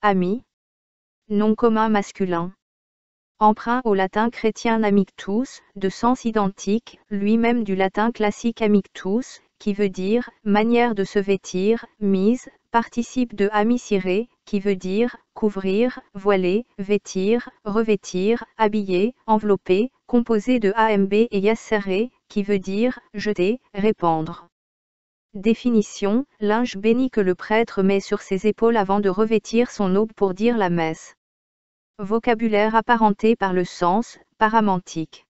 ami. Nom commun masculin. Emprunt au latin chrétien amictus, de sens identique, lui-même du latin classique amictus, qui veut dire manière de se vêtir, mise, participe de amicire, qui veut dire couvrir, voiler, vêtir, revêtir, habiller, envelopper, composé de amb et yassere, qui veut dire jeter, répandre. Définition, linge béni que le prêtre met sur ses épaules avant de revêtir son aube pour dire la messe. Vocabulaire apparenté par le sens, paramantique.